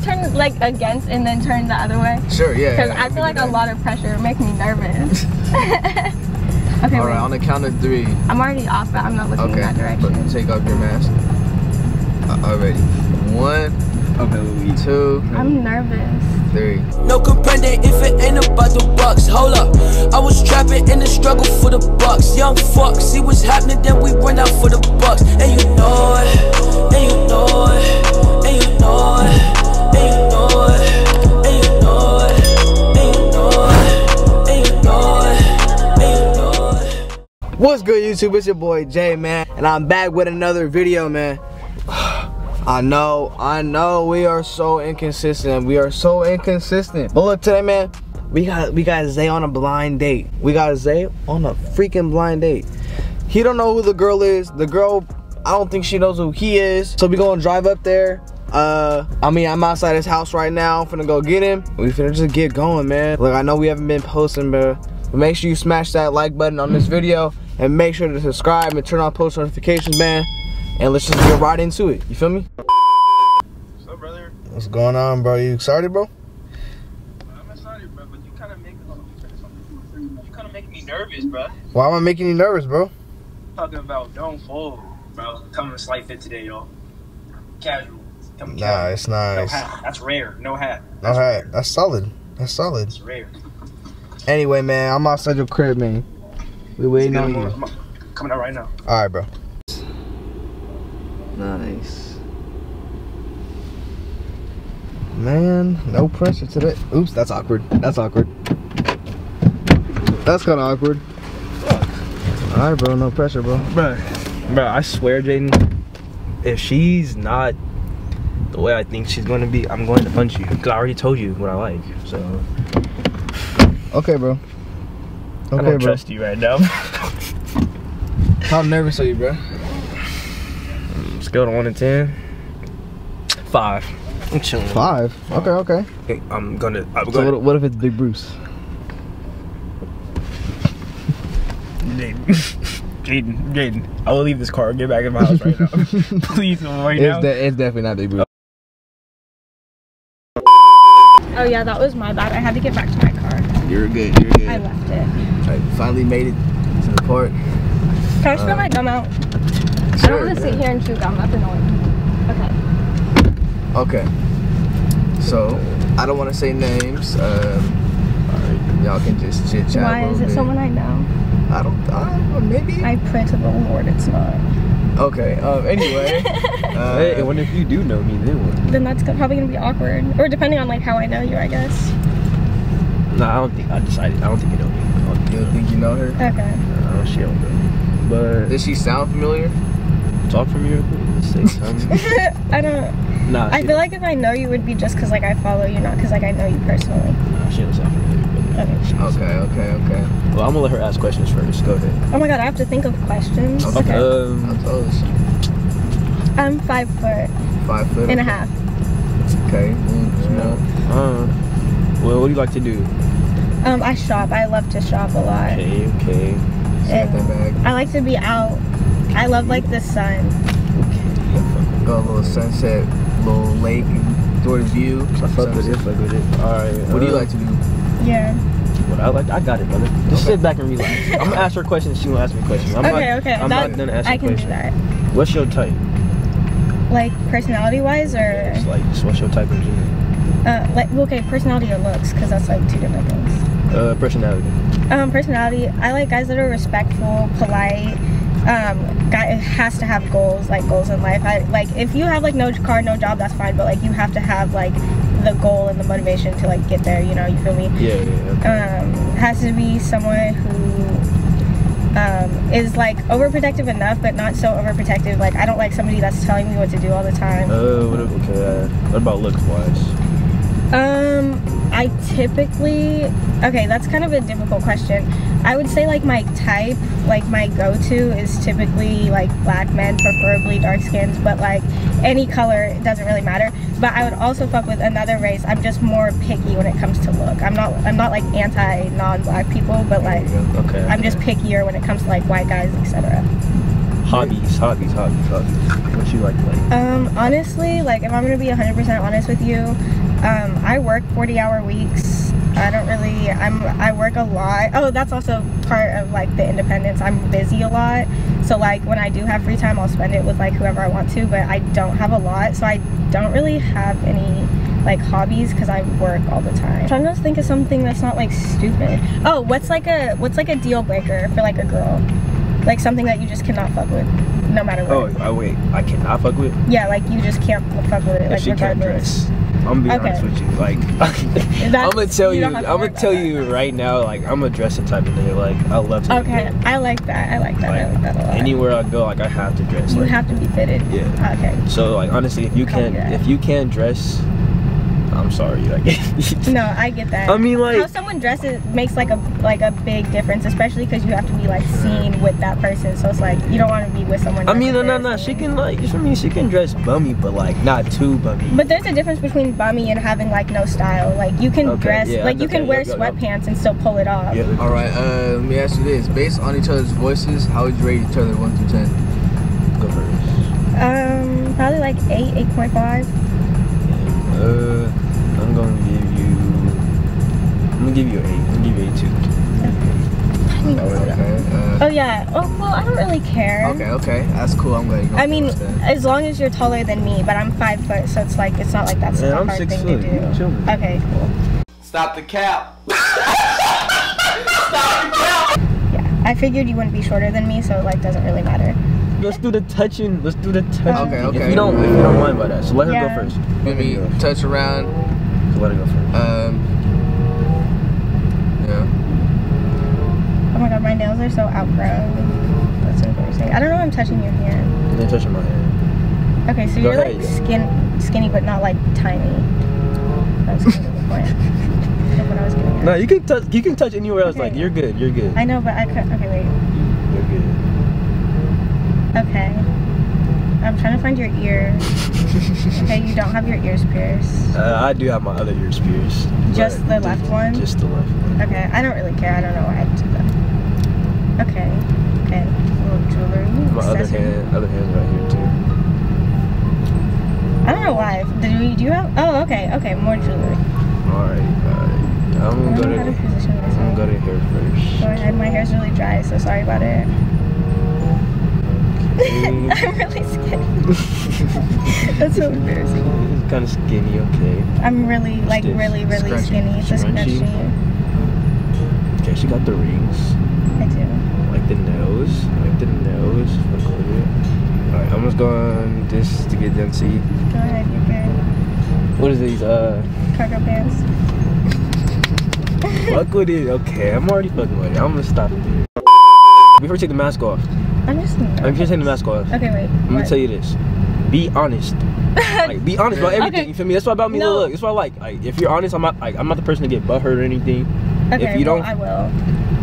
we turn like against and then turn the other way? Sure, yeah. Because yeah, I feel like a lot of pressure make me nervous. okay, All right, wait. on the count of three. I'm already off, but I'm not looking Okay, in that but direction. take off your mask. Uh, already. One, Okay, two, I'm nervous. three. No comprende if it ain't about the bucks. Hold up, I was trapping in the struggle for the bucks. Young fuck, see what's happening, then we run out for the bucks. And you know it, What's good, YouTube? It's your boy Jay, man, and I'm back with another video, man. I know, I know, we are so inconsistent. We are so inconsistent. But look, today, man, we got we got Zay on a blind date. We got Zay on a freaking blind date. He don't know who the girl is. The girl, I don't think she knows who he is. So we gonna drive up there. Uh, I mean, I'm outside his house right now. I'm finna go get him. We finna just get going, man. Look, I know we haven't been posting, but make sure you smash that like button on this video and make sure to subscribe and turn on post notifications, man. And let's just get right into it. You feel me? So, brother, What's going on, bro? You excited, bro? I'm excited, bro, but you kind of make oh, you make me nervous, bro. Why am I making you nervous, bro? Talking about don't fall, bro. Coming to slight fit today, y'all. Casual. Coming Nah, casual. it's No nice. hat. That's rare. No hat. No That's hat. rare. That's solid. That's solid. It's rare. Anyway, man, I'm outside your crib, man. We waiting on you. I'm Coming out right now. All right, bro. Nice. Man, no pressure today. Oops, that's awkward. That's awkward. That's kind of awkward. All right, bro. No pressure, bro. Bro, bro, I swear, Jaden, if she's not the way I think she's going to be, I'm going to punch you. Cause I already told you what I like. So Okay, bro. I Okay, don't bro. trust you right now. How nervous are you, bro? Mm, Scale to one to ten. Five. I'm chilling. Five. Okay, okay. Okay, I'm gonna. I'm So gonna. what, what if it's Big Bruce? Jaden, Jaden, Jaden. I will leave this car and get back in my house right now. Please, right It's, now. de- it's definitely not Big Bruce. Oh yeah, that was my bad. I had to get back to my car. You're good. You're good. I left it. Right, finally made it to the court. Can I spit my gum out? I don't want to sit here and chew gum. That's annoying. Okay. Okay. So, I don't want to say names. Um, y'all can just chit chat. Why is it someone I know? I don't. I don't know. Maybe. I pray to the Lord it's not. okay. Um. Anyway. uh, Hey, what if you do know me? Then what? Then that's probably gonna be awkward. Or depending on like how I know you, I guess. Nah, I don't think. I decided. I don't think you know me. I don't think you don't think you know her? Okay. Uh, she don't know. But Does she sound familiar? talk from you. Say something. I don't. nah, I she feel like if I know you, would be just because like I follow you, not because like I know you personally. Nah, she don't sound familiar. Okay. Okay. Okay. Okay. Well, I'm gonna let her ask questions first. Go ahead. Oh my god, I have to think of questions. Okay. Okay. Um, How tall is she? I'm five foot Five foot. and a half. Okay. Mm, small. uh, well, what do you like to do? Um, I shop. I love to shop a lot. Okay, okay. Got. I like to be out. I love like the sun. Go a little sunset, little lake, enjoy the view. I fuck with it. Fuck with it. All right. What do you uh, like to do? Yeah. What I like, I got it, brother. Just sit back and relax. I'm gonna ask her questions. She gonna ask me questions. I'm okay, not, okay. I'm that, not done asking I can questions. do that. What's your type? Like personality wise, or It's like, just what's your type in general? Uh, like okay, personality or looks, because that's like two different things. Uh, personality. Um, personality. I like guys that are respectful, polite. Um, guy has to have goals, like goals in life. I like if you have like no car, no job, that's fine. But like you have to have like the goal and the motivation to like get there. You know, you feel me? Yeah, yeah. Um, has to be someone who um, is like overprotective enough, but not so overprotective. Like I don't like somebody that's telling me what to do all the time. Uh, okay. Uh, what about looks wise? Um, I typically okay. That's kind of a difficult question. I would say like my type, like my go-to is typically like black men, preferably dark skins, but like any color it doesn't really matter. But I would also fuck with another race. I'm just more picky when it comes to look. I'm not I'm not like anti non-black people, but like Okay. I'm just pickier when it comes to like white guys, etc. Hobbies, hobbies, hobbies, hobbies. What you like playing? Um, honestly, like if I'm gonna be 100% honest with you, um, I work 40 hour weeks. I don't really, I'm, I work a lot. Oh, that's also part of like the independence. I'm busy a lot. So like when I do have free time, I'll spend it with like whoever I want to, but I don't have a lot. So I don't really have any like hobbies because I work all the time. I'm trying to think of something that's not like stupid. Oh, what's like a, what's like a deal breaker for like a girl? Like something that you just cannot fuck with no matter what. Oh, I wait. I cannot fuck with. Yeah, like you just can't fuck with it. Like she can't regardless. dress. I'm gonna be Okay. honest with you. Like, I'm gonna tell you you. I'm gonna tell you right now. Like, I'm a dressing type of nigga. Like, I love to. Okay. I like that. I like that. I Like, like that a lot. anywhere I go, like I have to dress. you like, have to be fitted. Yeah. Okay. So like honestly, if you oh, can't if you can't dress, I'm sorry. Like, No, I get that. I mean, like- how someone dresses makes like a like a big difference, especially because you have to be like seen with that person. So it's like you don't want to be with someone. I mean, no, no, no. She can like, you feel me? She can dress bummy, but like not too bummy. But there's a difference between bummy and having like no style. Like you can Okay, dress, yeah, like you can okay, wear yep, yep, yep. sweatpants and still pull it off. yeah. All right. Uh, let me ask you this: based on each other's voices, how would you rate each other one through ten? Go first. Um, probably like eight, eight point five. Uh, I'm gonna give you an eight. I'm gonna give you an eight too. Okay. Uh, Oh yeah. Oh well, I don't really care. okay. Okay. That's cool. I'm glad. I mean, understand. as long as you're taller than me, but I'm five foot, so it's like it's not like that's Yeah, a I'm hard six thing foot. to do. chilling. Okay, cool. Stop the cap. Yeah, I figured you wouldn't be shorter than me, so it like doesn't really matter. Let's do the touching. Let's do the touching. Okay, okay. If you don't, if you don't mind by that, so let her Yeah. go first. Let me touch around. So let her go first. Um. Yeah. Oh my god, my nails are so outgrown. That's embarrassing. I don't know why I'm touching your hand. You're touching my hand. Okay, so Go you're ahead. like skin skinny, but not like tiny. That's kind of the point. What I was getting at. No, you can touch. You can touch anywhere else. Okay. Like you're good. You're good. I know, but I could. Okay, wait. You're good. Okay. I'm trying to find your ear. Okay, you don't have your ears pierced. Uh, I do have my other ears pierced. Just the left one? Just the left one. Okay, I don't really care. I don't know why I did that. Okay. Okay. Little jewelry. My other hand, other hand's right here too. I don't know why. Do you, do you have? Oh, okay. Okay, more jewelry. All right, all right. I'm gonna go to I'm gonna go to here first. Go ahead. My hair's really dry, so sorry about it. I'm really skinny. That's so embarrassing. It's kind of skinny. Okay. I'm really, like, really, really Scrunchy. skinny. It's a Scrunchy? scrunchy. Okay, she got the rings. I do. The nose. Like the nose. Fuck with it. All right, I'm just going this to get them see. Go ahead. You're good. What is these? Uh, Cargo pants. fuck with it. Okay, I'm already fucking with it. I'm gonna stop it. Before we take the mask off, I'm just. I'm just taking the mask off. Okay, wait. I'm gonna tell you this. Be honest. Like, be honest about everything. Okay. You feel me? That's what about me. No. Look, that's what I like. Like, if you're honest, I'm not like I'm not the person to get butt hurt or anything. Okay, if you well, don't- I will.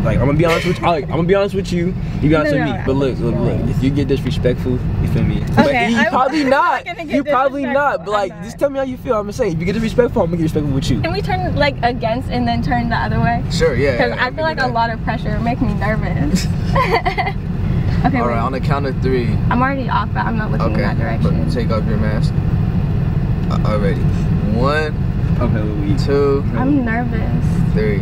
Like, I'm gonna be honest with you. Like, I'm gonna be honest with you. You be honest No, with no, me. I But look, will. look, look. If you get disrespectful, you feel me? but Okay, you I'm- probably I'm not. not you probably not. But like, I'm just tell me how you feel. I'm saying if you get disrespectful, I'm gonna get respectful with you. Can we turn like against and then turn the other way? Sure. Yeah. Because yeah, I feel like do a lot of pressure make me nervous. okay, All right. wait. On the count of three. I'm already off, but I'm not looking Okay. in that But direction. take off your mask. Uh, already. One, Okay, Louise. two, I'm nervous. three.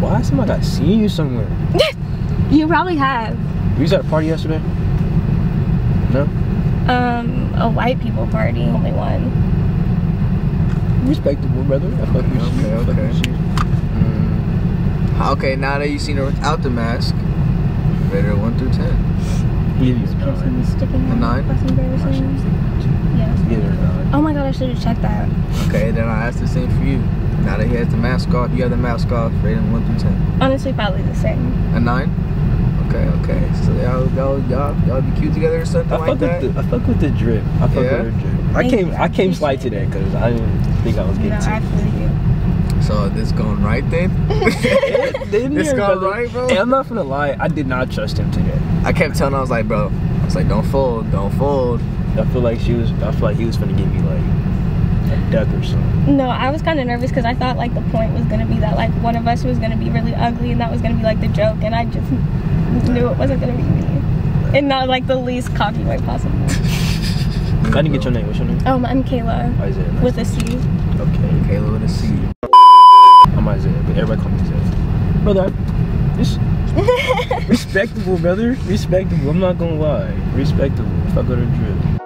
Why somebody got seen you somewhere? You probably have. You was at a party yesterday? No. Um, a white people party, only one. Respectable, brother. I fuck with you. Okay, okay. Mm. Okay. Now that you've seen her without the mask, rate her one through ten. Give you a Piercing nine. sticking A out. nine? That's embarrassing. Yeah. Give her a nine. Oh my god, I should have checked that. Okay. Then I ask the same for you. Now that he has the mask off, you have the mask off. Rate him one through ten. Honestly, probably the same. A nine. Okay. Okay. So y'all, y'all, y'all, y'all be cute together or something I like fuck that. with the I fuck with the drip. I fuck Yeah? with her drip. I came you, I I came slight appreciate today because I didn't think I was No, getting I to. feel you. So this going right then? It's going right, bro. Hey, I'm not gonna lie. I did not trust him today. I kept telling her, I was like, bro, I was like, don't fold, don't fold. I feel like she was. I feel like he was gonna give me like a duck or something. No, I was kind of nervous because I thought like the point was gonna be that like one of us was gonna be really ugly and that was gonna be like the joke, and I just knew it wasn't gonna be me. In not like the least cocky way possible. I didn't get your name. What's your name? Um, I'm Kayla Isaiah. Nice with a C. meet you. Okay. Kayla with a C. I'm Isaiah, but everybody call me Isaiah. Brother, this respectable, brother. Respectable. I'm not gonna lie. Respectable. If I go to drip.